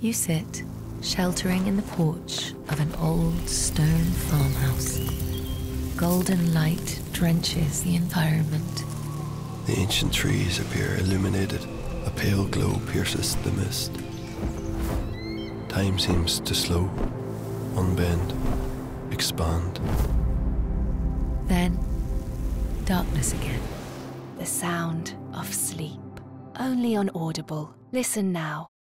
You sit, sheltering in the porch of an old stone farmhouse. Golden light drenches the environment. The ancient trees appear illuminated. A pale glow pierces the mist. Time seems to slow, unbend, expand. Then, darkness again. The sound of sleep. Only on Audible. Listen now.